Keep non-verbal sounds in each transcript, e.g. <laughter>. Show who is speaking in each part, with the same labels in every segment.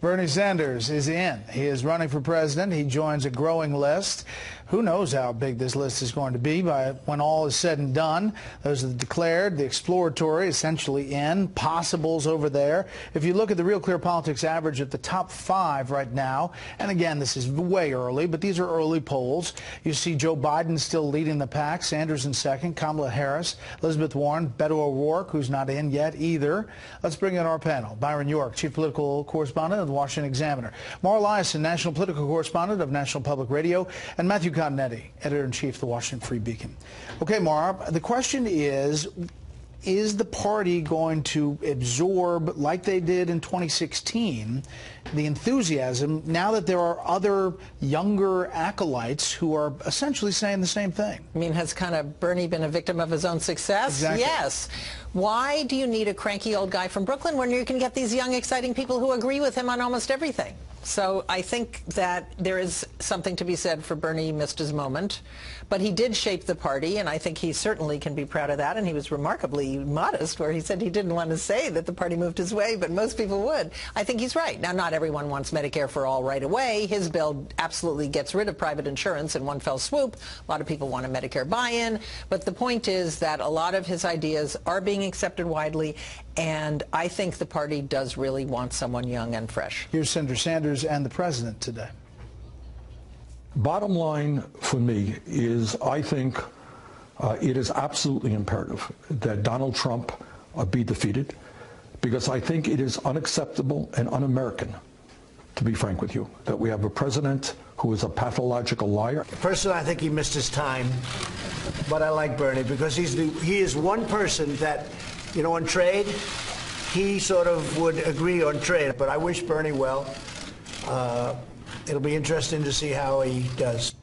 Speaker 1: Bernie Sanders is in. He is running for president. He joins a growing list. Who knows how big this list is going to be by when all is said and done. Those are the declared, the exploratory, essentially in, possibles over there. If you look at the Real Clear Politics average at the top five right now, and again, this is way early, but these are early polls. You see Joe Biden still leading the pack, Sanders in second, Kamala Harris, Elizabeth Warren, Beto O'Rourke, who's not in yet either. Let's bring in our panel. Byron York, Chief Political Correspondent of the Washington Examiner. Mara Liasson, National Political Correspondent of National Public Radio, and Matthew Continetti, editor-in-chief of the Washington Free Beacon. Okay, Mara, the question is, is the party going to absorb, like they did in 2016, the enthusiasm now that there are other younger acolytes who are essentially saying the same thing?
Speaker 2: I mean, has kind of Bernie been a victim of his own success?
Speaker 1: Exactly.
Speaker 2: Yes. Why do you need a cranky old guy from Brooklyn when you can get these young, exciting people who agree with him on almost everything? So I think that there is something to be said for Bernie missed his moment, but he did shape the party, and I think he certainly can be proud of that. And he was remarkably modest, where he said he didn't want to say that the party moved his way, but most people would. I think he's right. Now, not everyone wants Medicare for all right away. His bill absolutely gets rid of private insurance in one fell swoop. A lot of people want a Medicare buy-in, but the point is that a lot of his ideas are being accepted widely, and I think the party does really want someone young and fresh.
Speaker 1: Here's Senator Sanders and the president today.
Speaker 3: Bottom line for me is I think uh, it is absolutely imperative that Donald Trump uh, be defeated because I think it is unacceptable and un-American, to be frank with you, that we have a president who is a pathological liar.
Speaker 4: Personally, I think he missed his time, but I like Bernie because he's the, he is one person that, you know, on trade, he sort of would agree on trade. But I wish Bernie well. Uh, it'll be interesting to see how he does.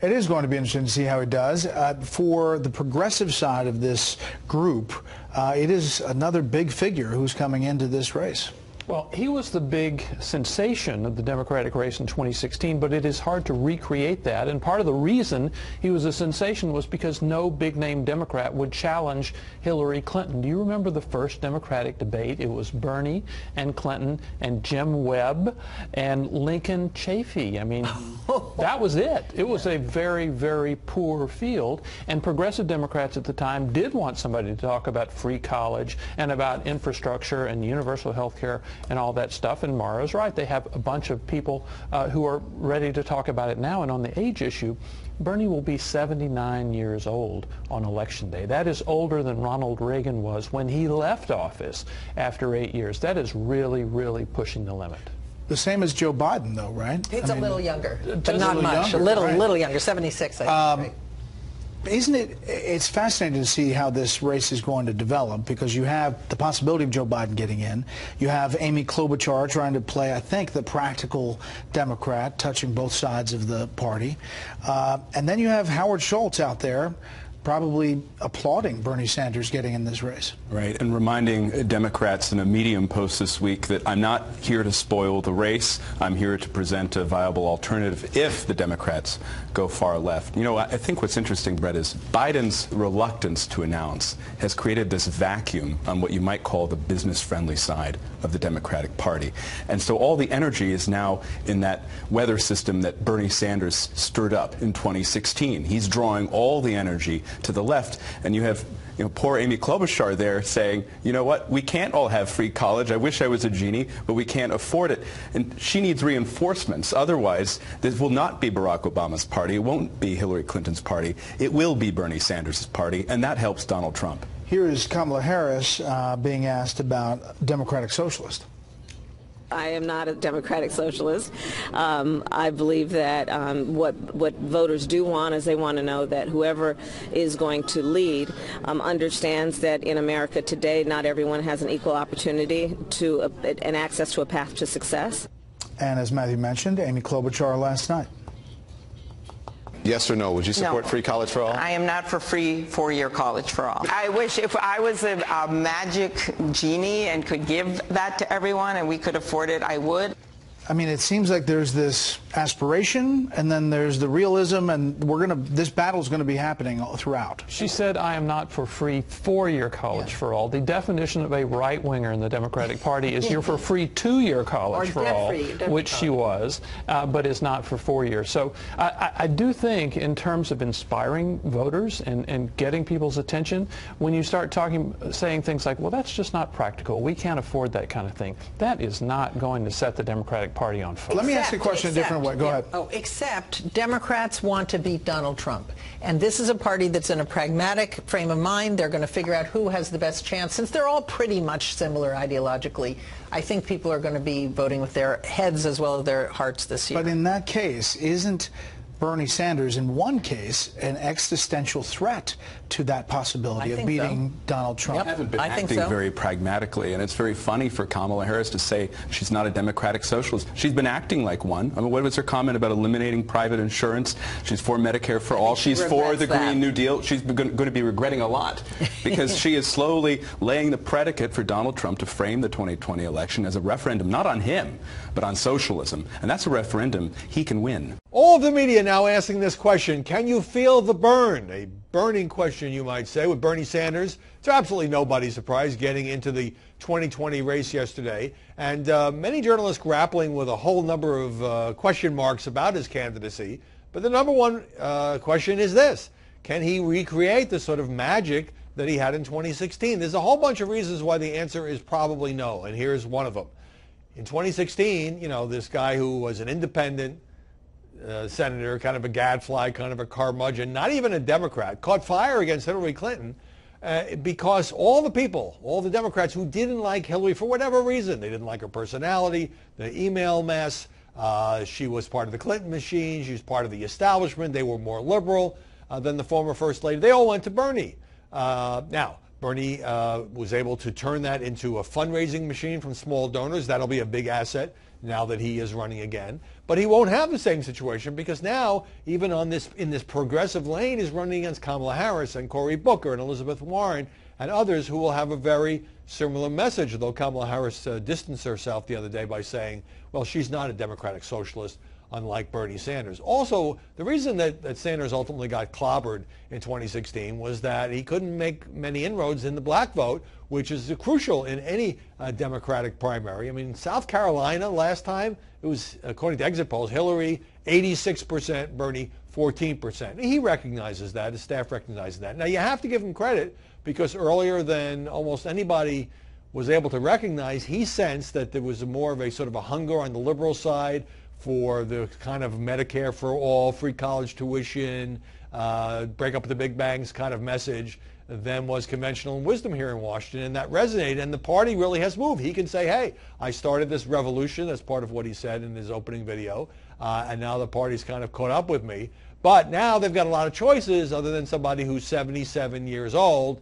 Speaker 1: It is going to be interesting to see how he does. Uh, for the progressive side of this group, uh, it is another big figure who's coming into this race.
Speaker 5: Well, he was the big sensation of the Democratic race in 2016, but it is hard to recreate that. And part of the reason he was a sensation was because no big-name Democrat would challenge Hillary Clinton. Do you remember the first Democratic debate? It was Bernie and Clinton and Jim Webb and Lincoln Chafee. I mean, <laughs> that was it. It was a very, very poor field. And progressive Democrats at the time did want somebody to talk about free college and about infrastructure and universal health care and all that stuff. And Mara's right. They have a bunch of people uh, who are ready to talk about it now. And on the age issue, Bernie will be 79 years old on Election Day. That is older than Ronald Reagan was when he left office after eight years. That is really, really pushing the limit.
Speaker 1: The same as Joe Biden, though, right?
Speaker 2: He's
Speaker 1: I
Speaker 2: a
Speaker 1: mean,
Speaker 2: little younger, but not much.
Speaker 1: younger,
Speaker 2: a little,
Speaker 1: right.
Speaker 2: little younger, 76, I think.
Speaker 1: Um,
Speaker 2: right?
Speaker 1: Isn't it? It's fascinating to see how this race is going to develop because you have the possibility of Joe Biden getting in. You have Amy Klobuchar trying to play, I think, the practical Democrat, touching both sides of the party, uh, and then you have Howard Schultz out there, probably applauding Bernie Sanders getting in this race.
Speaker 6: Right, and reminding Democrats in a Medium post this week that I'm not here to spoil the race. I'm here to present a viable alternative if the Democrats go far left. You know, I think what's interesting, Bret, is Biden's reluctance to announce has created this vacuum on what you might call the business-friendly side of the Democratic Party. And so all the energy is now in that weather system that Bernie Sanders stirred up in 2016. He's drawing all the energy to the left, and you have you know, poor Amy Klobuchar there saying, you know what, we can't all have free college. I wish I was a genie, but we can't afford it. And she needs reinforcements. Otherwise, this will not be Barack Obama's party. It won't be Hillary Clinton's party. It will be Bernie Sanders' party, and that helps Donald Trump.
Speaker 1: Here is Kamala Harris uh, being asked about Democratic Socialist.
Speaker 7: I am not a democratic socialist. Um, I believe that um, what what voters do want is they want to know that whoever is going to lead um, understands that in America today, not everyone has an equal opportunity to uh, and access to a path to success.
Speaker 1: And as Matthew mentioned, Amy Klobuchar last night.
Speaker 8: Yes or no? Would you support
Speaker 9: No.
Speaker 8: free college for all?
Speaker 9: I am not for free four-year college for all. I wish if I was a, a magic genie and could give that to everyone and we could afford it, I would.
Speaker 1: I mean, it seems like there's this aspiration, and then there's the realism, and we're gonna. This battle is going to be happening throughout.
Speaker 5: She said, "I am not for free four-year college
Speaker 2: Yeah.
Speaker 5: for all." The definition of a right-winger in the Democratic Party is you're for free two-year college
Speaker 2: Or
Speaker 5: for all,
Speaker 2: debt-free, debt-free
Speaker 5: which she was, uh, but is not for four years. So I, I, I do think, in terms of inspiring voters and, and getting people's attention, when you start talking, saying things like, "Well, that's just not practical. We can't afford that kind of thing," that is not going to set the Democratic Party on fire.
Speaker 1: Let me ask you a question a different way. Go
Speaker 2: yeah.
Speaker 1: ahead.
Speaker 2: Oh, except Democrats want to beat Donald Trump. And this is a party that's in a pragmatic frame of mind. They're going to figure out who has the best chance. Since they're all pretty much similar ideologically, I think people are going to be voting with their heads as well as their hearts this year.
Speaker 1: But in that case, isn't Bernie Sanders, in one case, an existential threat to that possibility
Speaker 2: I
Speaker 1: of beating
Speaker 2: so.
Speaker 1: Donald Trump?
Speaker 2: Yep.
Speaker 6: I haven't been
Speaker 2: I think
Speaker 6: acting
Speaker 2: so.
Speaker 6: very pragmatically, and it's very funny for Kamala Harris to say she's not a democratic socialist. She's been acting like one. I mean, what was her comment about eliminating private insurance? She's for Medicare for all.
Speaker 2: she
Speaker 6: She's for the
Speaker 2: that.
Speaker 6: Green New Deal. She's going to be regretting a lot <laughs> because she is slowly laying the predicate for Donald Trump to frame the 2020 election as a referendum, not on him, but on socialism. And that's a referendum he can win.
Speaker 10: All of the media now asking this question Can you feel the burn? A burning question, you might say, with Bernie Sanders. It's absolutely nobody's surprise getting into the 2020 race yesterday. And uh, many journalists grappling with a whole number of uh, question marks about his candidacy. But the number one uh, question is this Can he recreate the sort of magic that he had in 2016? There's a whole bunch of reasons why the answer is probably no. And here's one of them. In 2016, you know, this guy who was an independent, uh, senator, kind of a gadfly, kind of a curmudgeon, not even a Democrat, caught fire against Hillary Clinton uh, because all the people, all the Democrats who didn't like Hillary for whatever reason, they didn't like her personality, the email mess, uh, she was part of the Clinton machine, she was part of the establishment, they were more liberal uh, than the former First Lady. They all went to Bernie. Uh, now, Bernie was able to turn that into a fundraising machine from small donors. That'll be a big asset now that he is running again. But he won't have the same situation because now, even on this in this progressive lane, he's running against Kamala Harris and Cory Booker and Elizabeth Warren and others who will have a very similar message. Though Kamala Harris uh, distanced herself the other day by saying, "Well, she's not a democratic socialist." Unlike Bernie Sanders. Also, the reason that, that Sanders ultimately got clobbered in 2016 was that he couldn't make many inroads in the black vote, which is crucial in any uh, Democratic primary. I mean, South Carolina last time, it was, according to exit polls, Hillary 86%, Bernie 14%. He recognizes that, his staff recognizes that. Now, you have to give him credit because earlier than almost anybody was able to recognize, he sensed that there was more of a sort of a hunger on the liberal side for the kind of Medicare for all, free college tuition, uh, break up the big banks kind of message than was conventional wisdom here in Washington. And that resonated, and the party really has moved. He can say, hey, I started this revolution. That's part of what he said in his opening video. Uh, and now the party's kind of caught up with me. But now they've got a lot of choices other than somebody who's 77 years old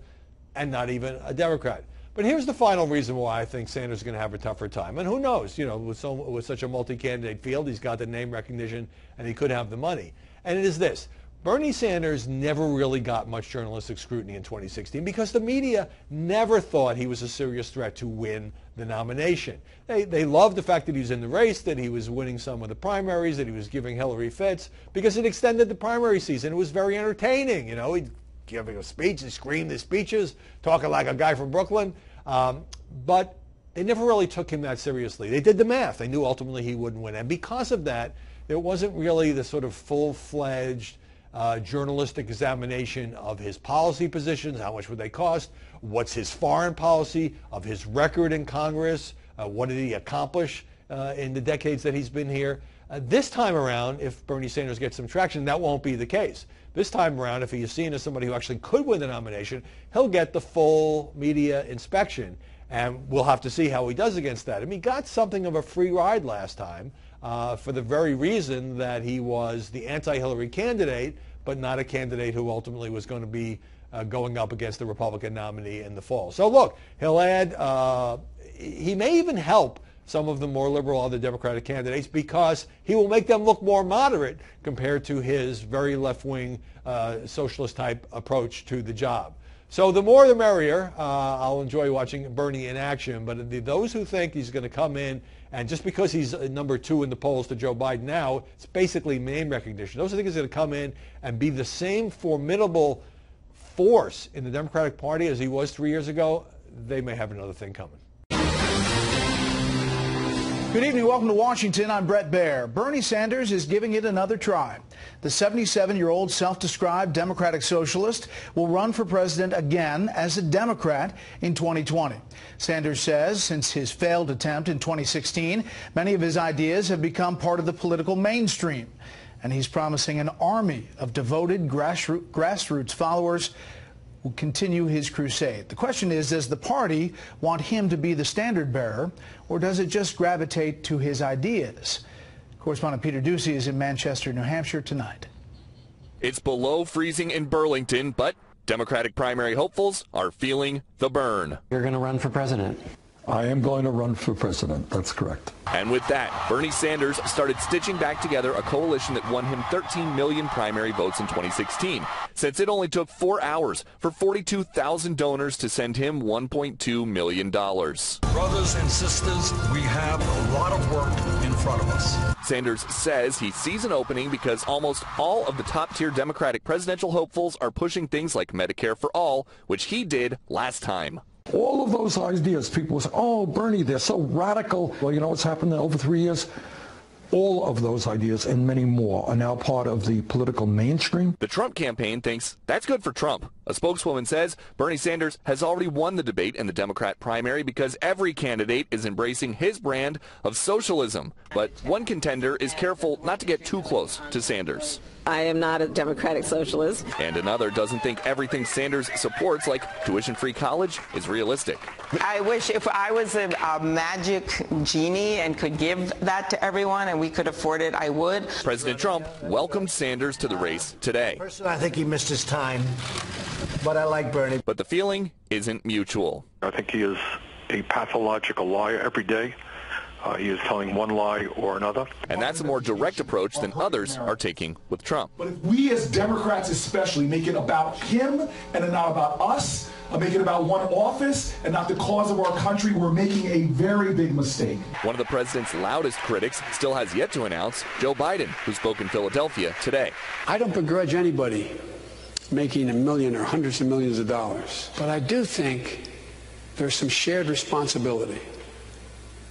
Speaker 10: and not even a Democrat. But here's the final reason why I think Sanders is going to have a tougher time. And who knows? You know, with, so, with such a multi-candidate field, he's got the name recognition and he could have the money. And it is this. Bernie Sanders never really got much journalistic scrutiny in 2016 because the media never thought he was a serious threat to win the nomination. They, they loved the fact that he was in the race, that he was winning some of the primaries, that he was giving Hillary fits because it extended the primary season. It was very entertaining. You know, he'd giving a speech and scream his speeches, talking like a guy from Brooklyn. Um, but they never really took him that seriously. They did the math. They knew ultimately he wouldn't win. And because of that, there wasn't really the sort of full-fledged uh, journalistic examination of his policy positions. How much would they cost? What's his foreign policy? Of his record in Congress? Uh, what did he accomplish uh, in the decades that he's been here? Uh, this time around, if Bernie Sanders gets some traction, that won't be the case. This time around, if he is seen as somebody who actually could win the nomination, he'll get the full media inspection. And we'll have to see how he does against that. I mean, he got something of a free ride last time uh, for the very reason that he was the anti-Hillary candidate, but not a candidate who ultimately was going to be uh, going up against the Republican nominee in the fall. So look, he'll add, uh, he may even help some of the more liberal other Democratic candidates because he will make them look more moderate compared to his very left-wing uh, socialist type approach to the job. So the more the merrier. Uh, I'll enjoy watching Bernie in action. But the, those who think he's going to come in and just because he's uh, number two in the polls to Joe Biden now, it's basically name recognition. Those who think he's going to come in and be the same formidable force in the Democratic Party as he was three years ago, they may have another thing coming.
Speaker 1: Good evening. Welcome to Washington. I'm Bret Baier. Bernie Sanders is giving it another try. The 77-year-old self-described Democratic socialist will run for president again as a Democrat in 2020. Sanders says since his failed attempt in 2016, many of his ideas have become part of the political mainstream. And he's promising an army of devoted grassroots followers will continue his crusade. The question is, does the party want him to be the standard bearer, or does it just gravitate to his ideas? Correspondent Peter Doocy is in Manchester, New Hampshire tonight.
Speaker 11: It's below freezing in Burlington, but Democratic primary hopefuls are feeling the burn.
Speaker 12: You're going to run for president.
Speaker 3: I am going to run for president. That's correct.
Speaker 11: And with that, Bernie Sanders started stitching back together a coalition that won him 13 million primary votes in 2016, since it only took four hours for 42,000 donors to send him $1.2 million.
Speaker 13: Brothers and sisters, we have a lot of work in front of us.
Speaker 11: Sanders says he sees an opening because almost all of the top-tier Democratic presidential hopefuls are pushing things like Medicare for All, which he did last time.
Speaker 3: All of those ideas, people say, oh, Bernie, they're so radical. Well, you know what's happened in over three years? All of those ideas and many more are now part of the political mainstream.
Speaker 11: The Trump campaign thinks that's good for Trump. A spokeswoman says Bernie Sanders has already won the debate in the Democrat primary because every candidate is embracing his brand of socialism. But one contender is careful not to get too close to Sanders.
Speaker 7: I am not a democratic socialist.
Speaker 11: And another doesn't think everything Sanders supports, like tuition-free college, is realistic.
Speaker 9: I wish if I was a, a, magic genie and could give that to everyone and we could afford it, I would.
Speaker 11: President Trump welcomed Sanders to the race today.
Speaker 4: Personally, I think he missed his time, but I like Bernie.
Speaker 11: But the feeling isn't mutual.
Speaker 14: I think he is a pathological liar every day. Uh, he is telling one lie or another.
Speaker 11: And that's a more direct approach than others are taking with Trump.
Speaker 15: But if we as Democrats especially make it about him and not about us, uh, make it about one office and not the cause of our country, we're making a very big mistake.
Speaker 11: One of the president's loudest critics still has yet to announce Joe Biden, who spoke in Philadelphia today.
Speaker 16: I don't begrudge anybody making a million or hundreds of millions of dollars, but I do think there's some shared responsibility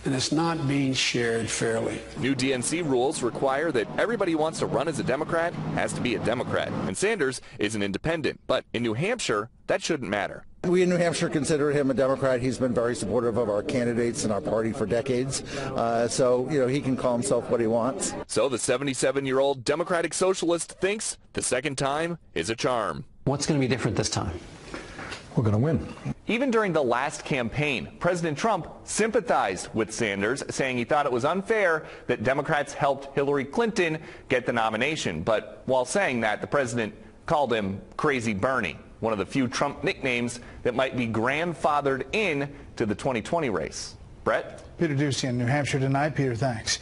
Speaker 16: and it's not being shared fairly.
Speaker 11: New DNC rules require that everybody who wants to run as a Democrat has to be a Democrat, and Sanders is an independent. But in New Hampshire, that shouldn't matter.
Speaker 17: We in New Hampshire consider him a Democrat. He's been very supportive of our candidates and our party for decades. Uh, so, you know, he can call himself what he wants.
Speaker 11: So the 77-year-old Democratic Socialist thinks the second time is a charm.
Speaker 12: What's going to be different this time?
Speaker 3: we're going to win.
Speaker 11: Even during the last campaign, President Trump sympathized with Sanders, saying he thought it was unfair that Democrats helped Hillary Clinton get the nomination. But while saying that, the president called him Crazy Bernie, one of the few Trump nicknames that might be grandfathered in to the 2020 race. Bret?
Speaker 1: Peter Doocy in New Hampshire tonight. Peter, thanks.